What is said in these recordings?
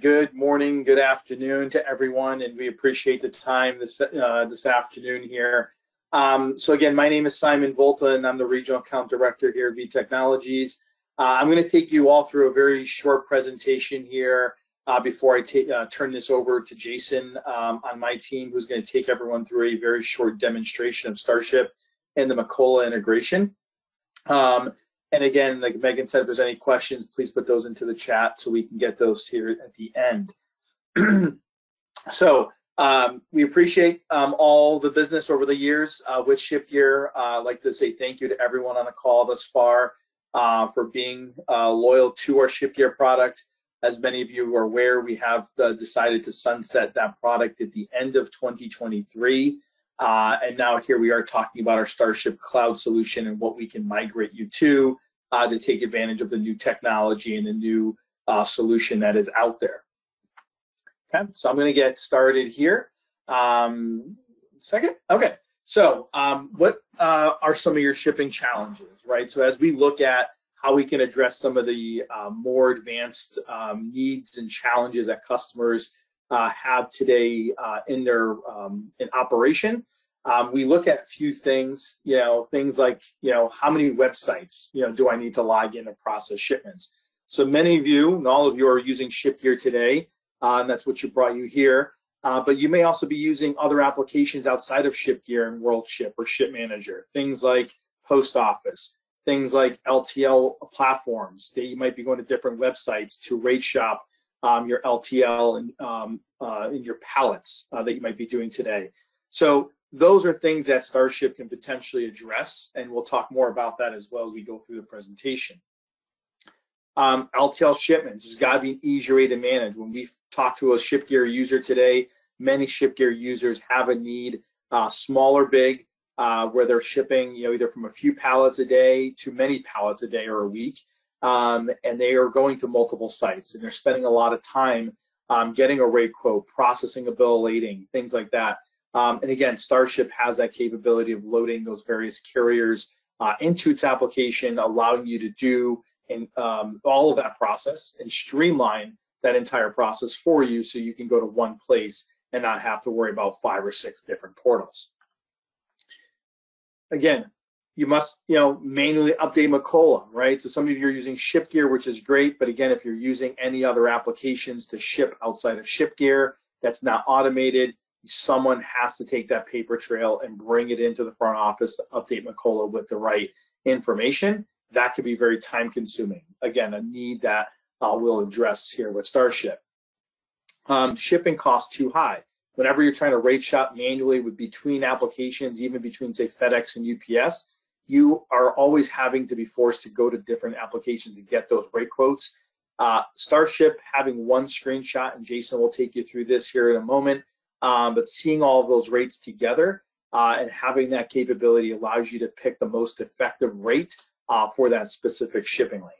Good morning, good afternoon to everyone, and we appreciate the time this uh, this afternoon here. Um, so again, my name is Simon Volta, and I'm the Regional Account Director here at V Technologies. Uh, I'm going to take you all through a very short presentation here uh, before I uh, turn this over to Jason um, on my team, who's going to take everyone through a very short demonstration of Starship and the Macola integration. Um, and again, like Megan said, if there's any questions, please put those into the chat so we can get those here at the end. so um, we appreciate um, all the business over the years uh, with ShipGear. Uh, I'd like to say thank you to everyone on the call thus far uh, for being uh, loyal to our ShipGear product. As many of you are aware, we have uh, decided to sunset that product at the end of 2023. Uh, and now here we are talking about our Starship Cloud solution and what we can migrate you to uh, to take advantage of the new technology and the new uh, solution that is out there. Okay, so I'm going to get started here. Um, second, okay. So um, what uh, are some of your shipping challenges, right? So as we look at how we can address some of the uh, more advanced um, needs and challenges that customers uh, have today uh, in their um, in operation. Um, we look at a few things, you know, things like, you know, how many websites, you know, do I need to log in and process shipments? So many of you, and all of you are using ShipGear today, uh, and that's what you brought you here. Uh, but you may also be using other applications outside of ShipGear and WorldShip or Ship Manager, things like Post Office, things like LTL platforms that you might be going to different websites to rate shop um, your LTL and um, uh, in your pallets uh, that you might be doing today. So those are things that Starship can potentially address, and we'll talk more about that as well as we go through the presentation. Um, LTL shipments, there's got to be an easier way to manage. When we talk to a ShipGear user today, many ShipGear users have a need, uh, small or big, uh, where they're shipping, you know, either from a few pallets a day to many pallets a day or a week um, and they are going to multiple sites and they're spending a lot of time um, getting a rate quote, processing a bill of lading, things like that. Um, and again, Starship has that capability of loading those various carriers uh, into its application, allowing you to do in, um, all of that process and streamline that entire process for you so you can go to one place and not have to worry about five or six different portals. Again, you must, you know, manually update Macola, right? So some of you are using ShipGear, which is great, but again, if you're using any other applications to ship outside of ShipGear that's not automated, someone has to take that paper trail and bring it into the front office to update Macola with the right information. That could be very time consuming. Again, a need that uh, we'll address here with Starship. Um, shipping costs too high. Whenever you're trying to rate shop manually with between applications, even between say FedEx and UPS, you are always having to be forced to go to different applications to get those rate quotes. Uh, Starship having one screenshot, and Jason will take you through this here in a moment, um, but seeing all of those rates together uh, and having that capability allows you to pick the most effective rate uh, for that specific shipping lane.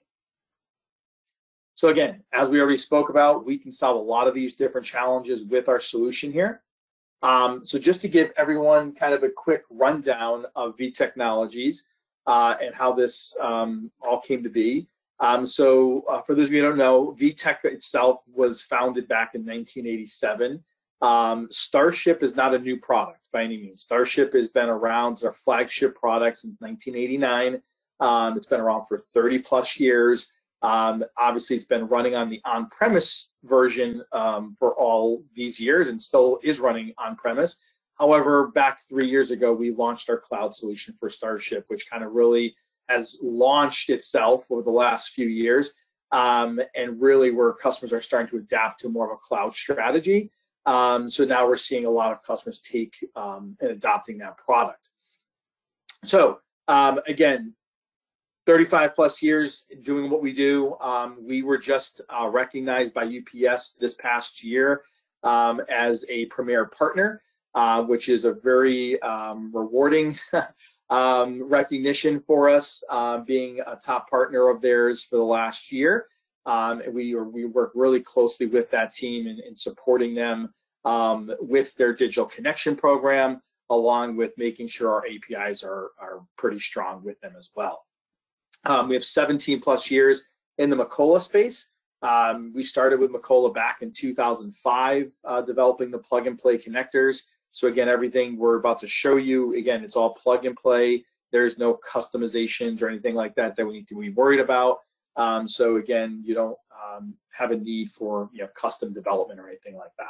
So again, as we already spoke about, we can solve a lot of these different challenges with our solution here. Um, so just to give everyone kind of a quick rundown of V Technologies uh, and how this um, all came to be. Um, so uh, for those of you who don't know, VTech itself was founded back in 1987. Um, Starship is not a new product by any means. Starship has been around, our flagship product since 1989. Um, it's been around for 30 plus years. Um, obviously, it's been running on the on-premise version um, for all these years and still is running on-premise. However, back three years ago, we launched our cloud solution for Starship, which kind of really has launched itself over the last few years, um, and really where customers are starting to adapt to more of a cloud strategy. Um, so now we're seeing a lot of customers take um, and adopting that product. So um, again, 35 plus years doing what we do. Um, we were just uh, recognized by UPS this past year um, as a premier partner, uh, which is a very um, rewarding recognition for us, uh, being a top partner of theirs for the last year. Um, we, we work really closely with that team in, in supporting them um, with their digital connection program, along with making sure our APIs are, are pretty strong with them as well. Um, we have 17 plus years in the Macola space. Um, we started with Macola back in 2005, uh, developing the plug and play connectors. So again, everything we're about to show you, again, it's all plug and play. There's no customizations or anything like that that we need to be worried about. Um, so again, you don't um, have a need for you know custom development or anything like that.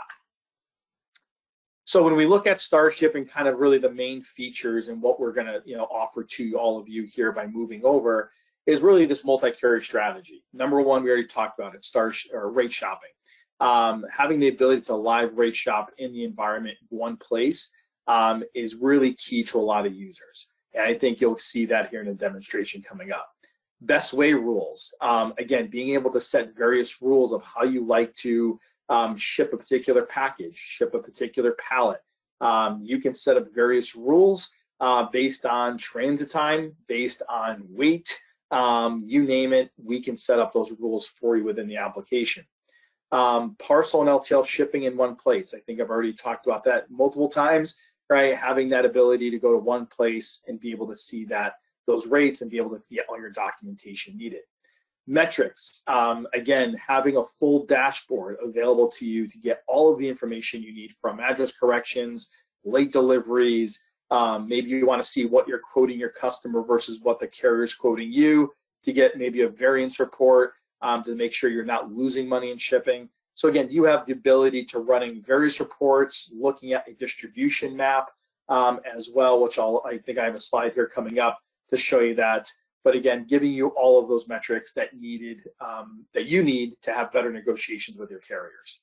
So when we look at Starship and kind of really the main features and what we're going to you know offer to all of you here by moving over is really this multi-carrier strategy. Number one, we already talked about it, star or rate shopping. Um, having the ability to live rate shop in the environment one place um, is really key to a lot of users. And I think you'll see that here in the demonstration coming up. Best way rules. Um, again, being able to set various rules of how you like to um, ship a particular package, ship a particular pallet. Um, you can set up various rules uh, based on transit time, based on weight, um, you name it, we can set up those rules for you within the application. Um, parcel and LTL shipping in one place. I think I've already talked about that multiple times, right? Having that ability to go to one place and be able to see that those rates and be able to get all your documentation needed. Metrics, um, again, having a full dashboard available to you to get all of the information you need from address corrections, late deliveries, um, maybe you want to see what you're quoting your customer versus what the carrier is quoting you to get maybe a variance report um, to make sure you're not losing money in shipping. So again, you have the ability to running various reports, looking at a distribution map um, as well, which I'll, I think I have a slide here coming up to show you that. But again, giving you all of those metrics that needed um, that you need to have better negotiations with your carriers.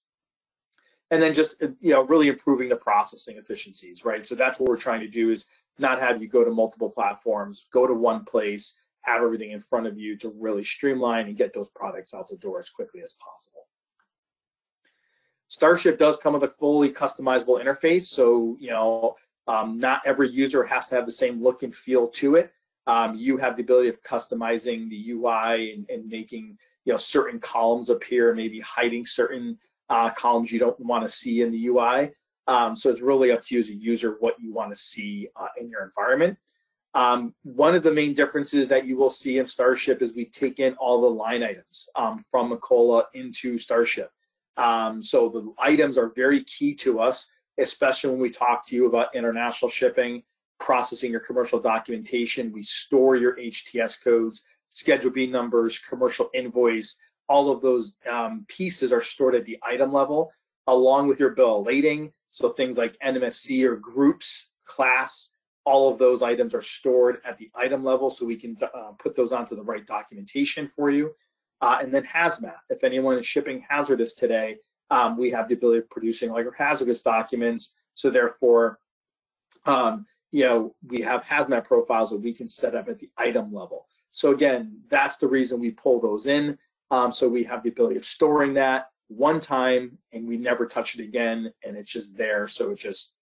And then just you know really improving the processing efficiencies right? So that's what we're trying to do is not have you go to multiple platforms go to one place have everything in front of you to really streamline and get those products out the door as quickly as possible. Starship does come with a fully customizable interface so you know um, not every user has to have the same look and feel to it um, you have the ability of customizing the ui and, and making you know certain columns appear maybe hiding certain uh, columns you don't want to see in the UI. Um, so it's really up to you as a user what you want to see uh, in your environment. Um, one of the main differences that you will see in Starship is we take in all the line items um, from Macola into Starship. Um, so the items are very key to us, especially when we talk to you about international shipping, processing your commercial documentation. We store your HTS codes, Schedule B numbers, commercial invoice, all of those um, pieces are stored at the item level along with your bill of lading. So things like NMFC or groups, class, all of those items are stored at the item level so we can uh, put those onto the right documentation for you. Uh, and then hazmat, if anyone is shipping hazardous today, um, we have the ability of producing like hazardous documents. So therefore, um, you know, we have hazmat profiles that we can set up at the item level. So again, that's the reason we pull those in. Um, so we have the ability of storing that one time and we never touch it again and it's just there so it just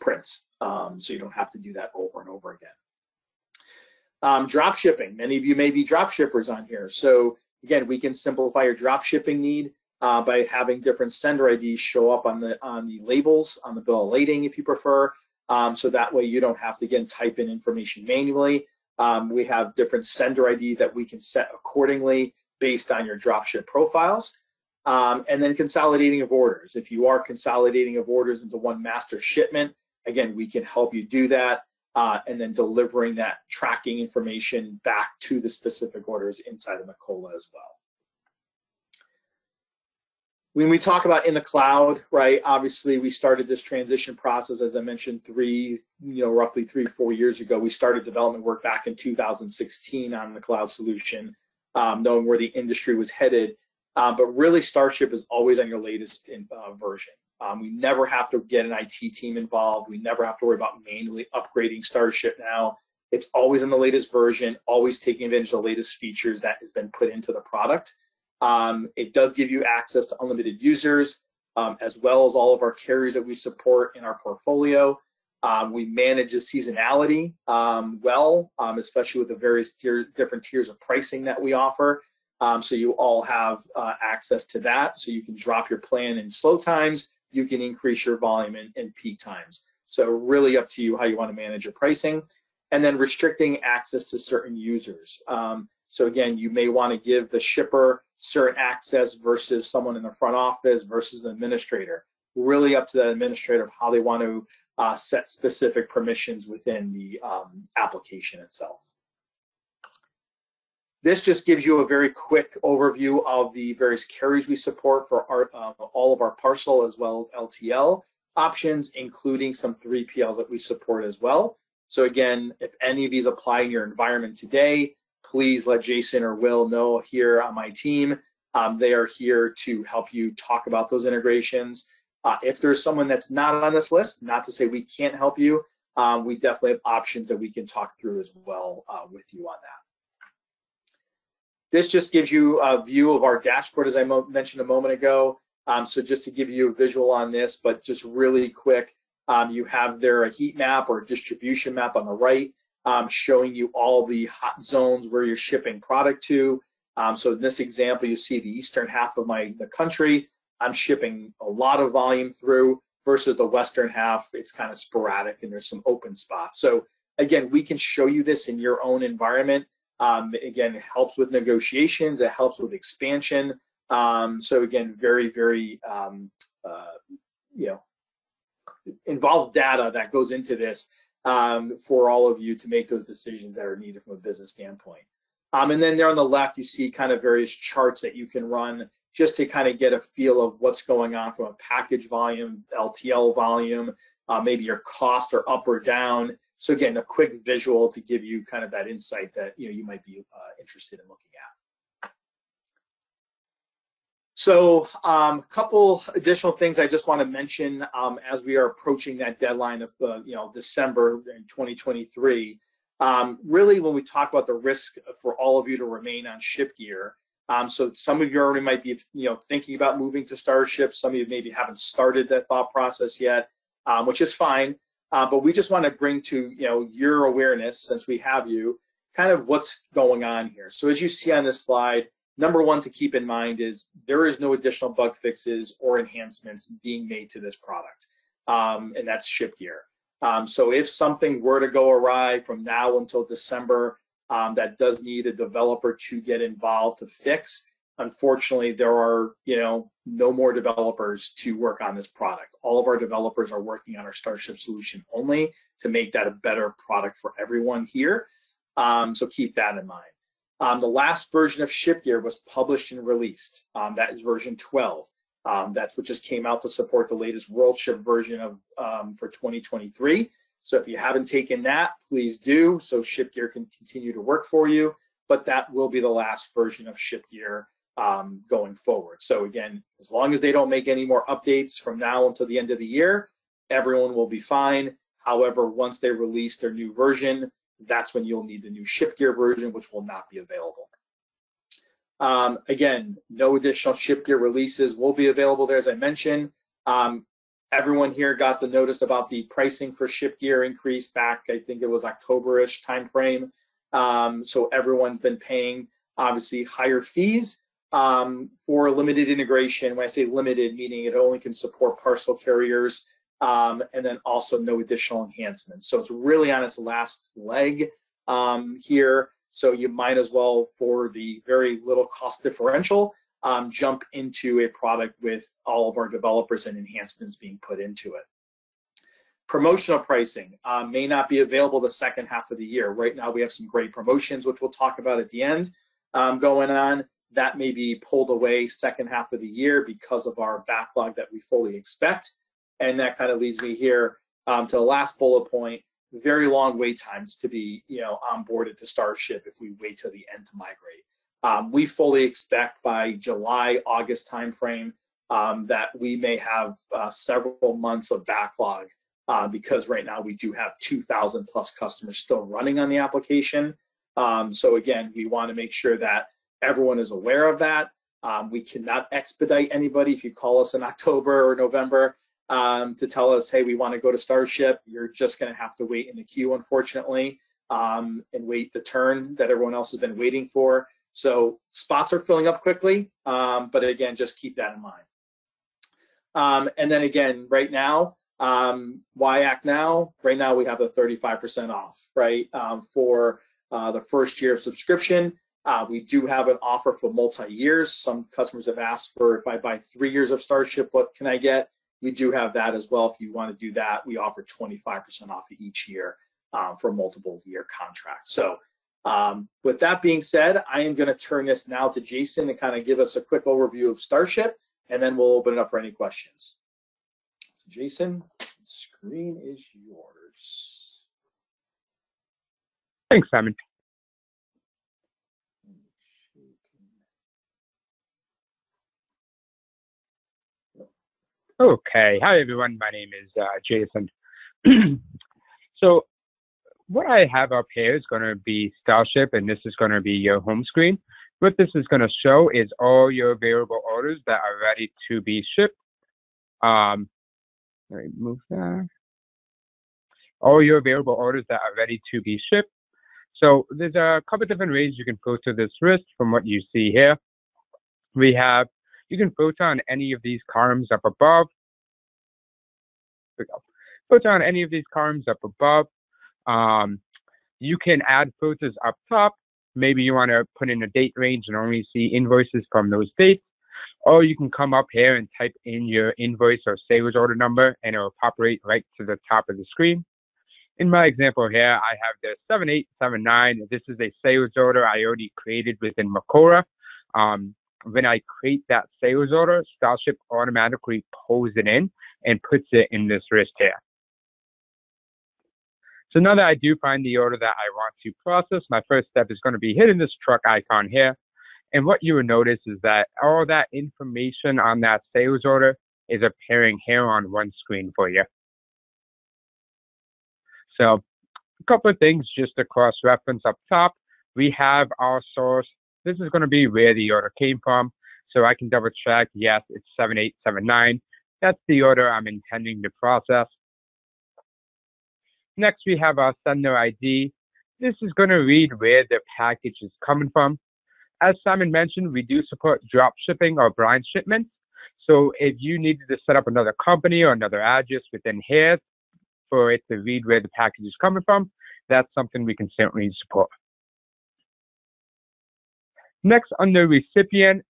prints. Um, so you don't have to do that over and over again. Um, drop shipping. Many of you may be drop shippers on here. So again, we can simplify your drop shipping need uh, by having different sender IDs show up on the on the labels on the bill of lading if you prefer. Um, so that way you don't have to again type in information manually. Um, we have different sender IDs that we can set accordingly based on your dropship profiles. Um, and then consolidating of orders. If you are consolidating of orders into one master shipment, again, we can help you do that. Uh, and then delivering that tracking information back to the specific orders inside of Macola as well. When we talk about in the cloud, right, obviously we started this transition process, as I mentioned, three, you know, roughly three, four years ago. We started development work back in 2016 on the cloud solution um, knowing where the industry was headed. Uh, but really, Starship is always on your latest in, uh, version. Um, we never have to get an IT team involved. We never have to worry about manually upgrading Starship now. It's always in the latest version, always taking advantage of the latest features that has been put into the product. Um, it does give you access to unlimited users, um, as well as all of our carriers that we support in our portfolio. Um, we manage the seasonality um, well, um, especially with the various tier, different tiers of pricing that we offer. Um, so you all have uh, access to that. So you can drop your plan in slow times. You can increase your volume in, in peak times. So really up to you how you want to manage your pricing. And then restricting access to certain users. Um, so again, you may want to give the shipper certain access versus someone in the front office versus an administrator. Really up to the administrator of how they want to uh, set specific permissions within the um, application itself. This just gives you a very quick overview of the various carriers we support for our, uh, all of our parcel as well as LTL options, including some 3PLs that we support as well. So again, if any of these apply in your environment today, please let Jason or Will know here on my team. Um, they are here to help you talk about those integrations. Uh, if there's someone that's not on this list, not to say we can't help you, um, we definitely have options that we can talk through as well uh, with you on that. This just gives you a view of our dashboard, as I mentioned a moment ago. Um, so just to give you a visual on this, but just really quick, um, you have there a heat map or a distribution map on the right, um, showing you all the hot zones where you're shipping product to. Um, so in this example, you see the eastern half of my the country. I'm shipping a lot of volume through versus the western half. It's kind of sporadic and there's some open spots. So again, we can show you this in your own environment. Um, again, it helps with negotiations. It helps with expansion. Um, so again, very, very, um, uh, you know, involved data that goes into this um, for all of you to make those decisions that are needed from a business standpoint. Um, and then there on the left, you see kind of various charts that you can run just to kind of get a feel of what's going on from a package volume, LTL volume, uh, maybe your cost are up or down. So again, a quick visual to give you kind of that insight that you know you might be uh, interested in looking at. So a um, couple additional things I just want to mention um, as we are approaching that deadline of uh, you know December in 2023. Um, really, when we talk about the risk for all of you to remain on ShipGear, um, so some of you already might be you know thinking about moving to Starship. Some of you maybe haven't started that thought process yet, um, which is fine. Uh, but we just want to bring to you know your awareness, since we have you, kind of what's going on here. So as you see on this slide, number one to keep in mind is there is no additional bug fixes or enhancements being made to this product, um, and that's ShipGear. Um, so if something were to go awry from now until December, um, that does need a developer to get involved to fix, unfortunately, there are you know no more developers to work on this product. All of our developers are working on our Starship solution only to make that a better product for everyone here. Um, so keep that in mind. Um, the last version of ShipGear was published and released. Um, that is version 12. Um, that's what just came out to support the latest WorldShip version of um, for 2023. So if you haven't taken that, please do. So ShipGear can continue to work for you. But that will be the last version of ShipGear um, going forward. So again, as long as they don't make any more updates from now until the end of the year, everyone will be fine. However, once they release their new version, that's when you'll need the new ShipGear version, which will not be available. Um, again, no additional ShipGear releases will be available there, as I mentioned. Um, everyone here got the notice about the pricing for ShipGear increase back, I think it was October-ish timeframe. Um, so everyone's been paying obviously higher fees um, for limited integration. When I say limited, meaning it only can support parcel carriers um, and then also no additional enhancements. So it's really on its last leg um, here. So you might as well, for the very little cost differential, um, jump into a product with all of our developers and enhancements being put into it. Promotional pricing uh, may not be available the second half of the year. Right now, we have some great promotions, which we'll talk about at the end, um, going on that may be pulled away second half of the year because of our backlog that we fully expect. And that kind of leads me here um, to the last bullet point, very long wait times to be you know onboarded to Starship if we wait till the end to migrate. Um, we fully expect by July, August timeframe um, that we may have uh, several months of backlog uh, because right now we do have 2,000 plus customers still running on the application. Um, so again, we want to make sure that Everyone is aware of that. Um, we cannot expedite anybody if you call us in October or November um, to tell us, hey, we want to go to Starship. You're just going to have to wait in the queue, unfortunately, um, and wait the turn that everyone else has been waiting for. So spots are filling up quickly, um, but again, just keep that in mind. Um, and then again, right now, um, why act now? Right now, we have the 35% off, right, Um, for uh, the first year of subscription. Uh, we do have an offer for multi-years. Some customers have asked for if I buy three years of Starship, what can I get? We do have that as well. If you want to do that, we offer 25% off each year um, for multiple year contract. So um, with that being said, I am going to turn this now to Jason to kind of give us a quick overview of Starship, and then we'll open it up for any questions. So Jason, screen is yours. Thanks, Simon. Okay, hi everyone. My name is uh, Jason. so what I have up here is going to be Starship, and this is going to be your home screen. What this is going to show is all your available orders that are ready to be shipped. Um, let me move that. All your available orders that are ready to be shipped. So there's a couple different ways you can filter this list from what you see here. We have you can filter on any of these columns up above. Filter on any of these columns up above. Um, you can add filters up top. Maybe you want to put in a date range and only see invoices from those dates. Or you can come up here and type in your invoice or sales order number and it will pop right, right to the top of the screen. In my example here, I have the 7879. This is a sales order I already created within Macola. Um, when I create that sales order, Starship automatically pulls it in and puts it in this list here. So now that I do find the order that I want to process, my first step is going to be hitting this truck icon here. And what you will notice is that all that information on that sales order is appearing here on one screen for you. So a couple of things just to cross-reference up top. We have our source this is going to be where the order came from. So I can double check, yes, it's 7879. That's the order I'm intending to process. Next, we have our sender ID. This is going to read where the package is coming from. As Simon mentioned, we do support drop shipping or blind shipments. So if you needed to set up another company or another address within here for it to read where the package is coming from, that's something we can certainly support. Next, under recipient,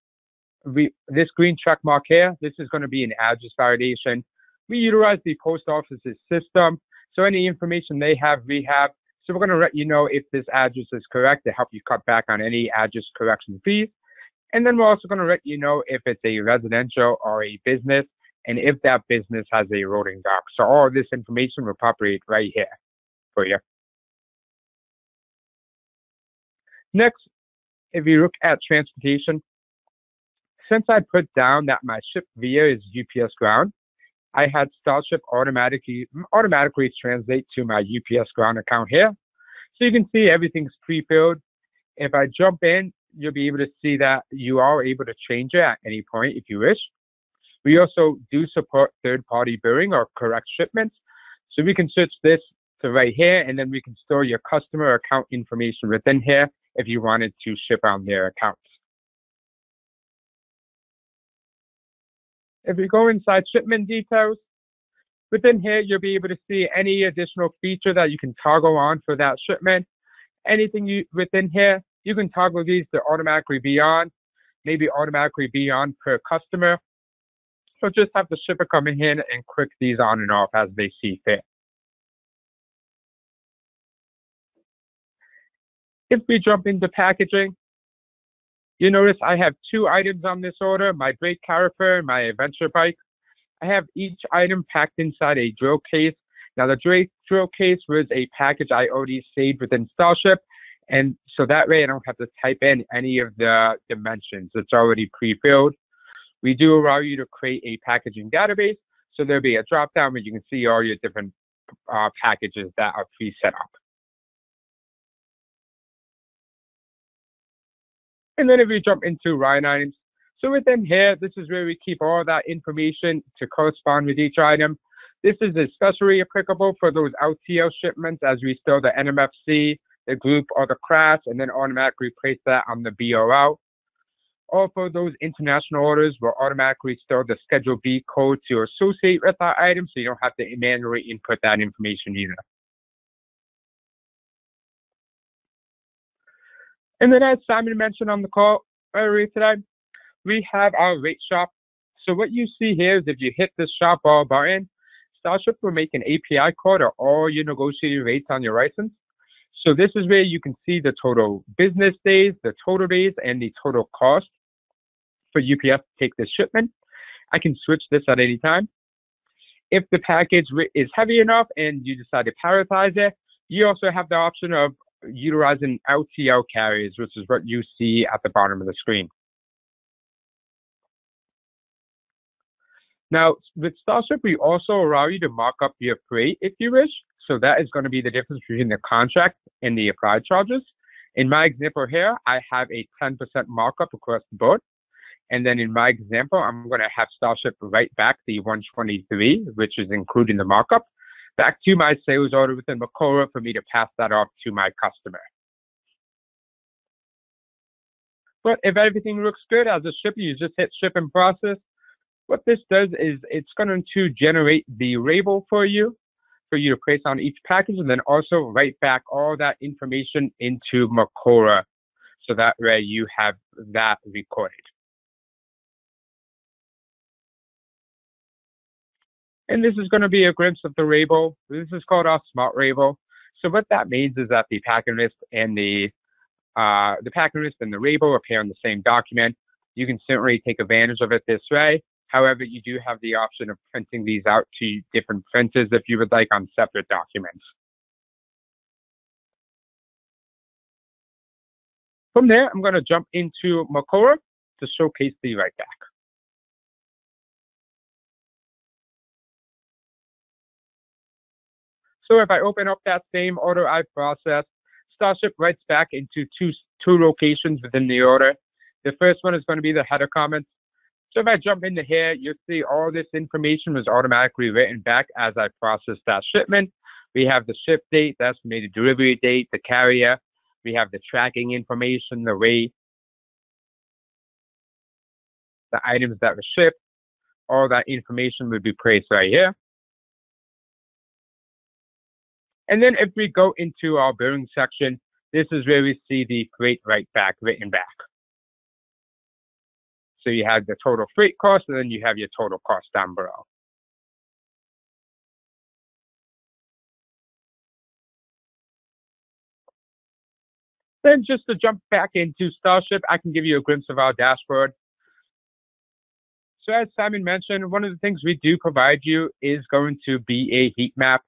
we, this green check mark here, this is going to be an address validation. We utilize the post office's system. So any information they have, we have. So we're going to let you know if this address is correct to help you cut back on any address correction fees. And then we're also going to let you know if it's a residential or a business and if that business has a loading dock. So all this information will populate right here for you. Next, if you look at transportation, since I put down that my ship via is UPS ground, I had Starship automatically automatically translate to my UPS ground account here. So you can see everything's pre-filled. If I jump in, you'll be able to see that you are able to change it at any point if you wish. We also do support third-party billing or correct shipments. So we can switch this to right here, and then we can store your customer account information within here if you wanted to ship on their accounts. If you go inside shipment details, within here, you'll be able to see any additional feature that you can toggle on for that shipment. Anything you within here, you can toggle these to automatically be on, maybe automatically be on per customer. So just have the shipper come in and click these on and off as they see fit. If we jump into packaging, you notice I have two items on this order, my brake caliper and my adventure bike. I have each item packed inside a drill case. Now the drill case was a package I already saved within Starship. And so that way I don't have to type in any of the dimensions. It's already pre-filled. We do allow you to create a packaging database. So there'll be a drop down where you can see all your different uh, packages that are pre-set up. And then if we jump into line items, so within here, this is where we keep all that information to correspond with each item. This is especially applicable for those LTL shipments as we store the NMFC, the group, or the class, and then automatically place that on the BOL. For those international orders, we'll automatically store the Schedule B code to associate with that item so you don't have to manually input that information either. And then as Simon mentioned on the call earlier today, we have our rate shop. So what you see here is if you hit the shop all button, Starship will make an API call to all your negotiated rates on your license. So this is where you can see the total business days, the total days, and the total cost for UPS to take this shipment. I can switch this at any time. If the package is heavy enough and you decide to prioritize it, you also have the option of utilizing LTL carriers, which is what you see at the bottom of the screen. Now, with Starship, we also allow you to mark up your freight if you wish. So that is going to be the difference between the contract and the applied charges. In my example here, I have a 10% markup across the board. And then in my example, I'm going to have Starship write back the 123, which is including the markup, back to my sales order within Macola for me to pass that off to my customer. But if everything looks good as a shipper, you just hit ship and process. What this does is it's going to generate the label for you, for you to place on each package, and then also write back all that information into Macola, so that way you have that recorded. And this is going to be a glimpse of the label. This is called our smart label. So what that means is that the packing list and the uh, the packing list and the label appear in the same document. You can certainly take advantage of it this way. However, you do have the option of printing these out to different printers if you would like on separate documents. From there, I'm going to jump into Macola to showcase the write back. So if I open up that same order I processed, Starship writes back into two, two locations within the order. The first one is going to be the header comments. So if I jump into here, you'll see all this information was automatically written back as I processed that shipment. We have the ship date, the delivery date, the carrier. We have the tracking information, the rate, the items that were shipped. All that information would be placed right here. And then if we go into our billing section, this is where we see the freight write back written back. So you have the total freight cost, and then you have your total cost down below. Then just to jump back into Starship, I can give you a glimpse of our dashboard. So as Simon mentioned, one of the things we do provide you is going to be a heat map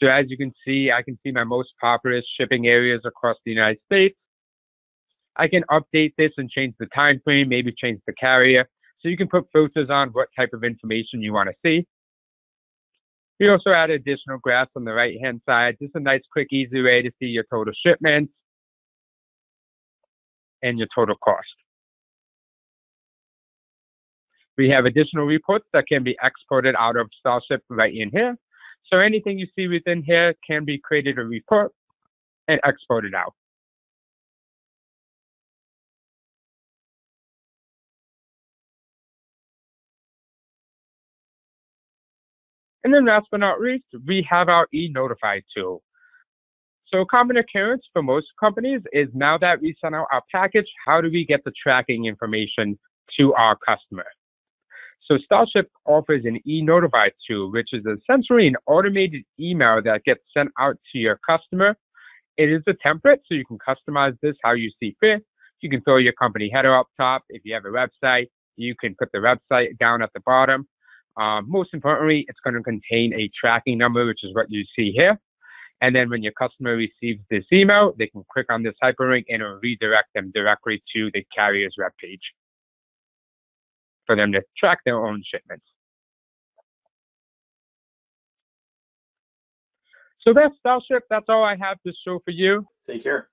so as you can see, I can see my most popular shipping areas across the United States. I can update this and change the time frame, maybe change the carrier. So you can put filters on what type of information you want to see. We also add additional graphs on the right-hand side. Just a nice, quick, easy way to see your total shipments and your total cost. We have additional reports that can be exported out of Starship right in here. So anything you see within here can be created a report and exported out. And then last but not least, we have our e-notify tool. So common occurrence for most companies is now that we send out our package, how do we get the tracking information to our customer? So Starship offers an e-notify tool, which is essentially an automated email that gets sent out to your customer. It is a template, so you can customize this how you see fit. You can throw your company header up top. If you have a website, you can put the website down at the bottom. Um, most importantly, it's going to contain a tracking number, which is what you see here. And then when your customer receives this email, they can click on this hyperlink and it'll redirect them directly to the carrier's web page for them to track their own shipments. So that's Starship. That's all I have to show for you. Take care.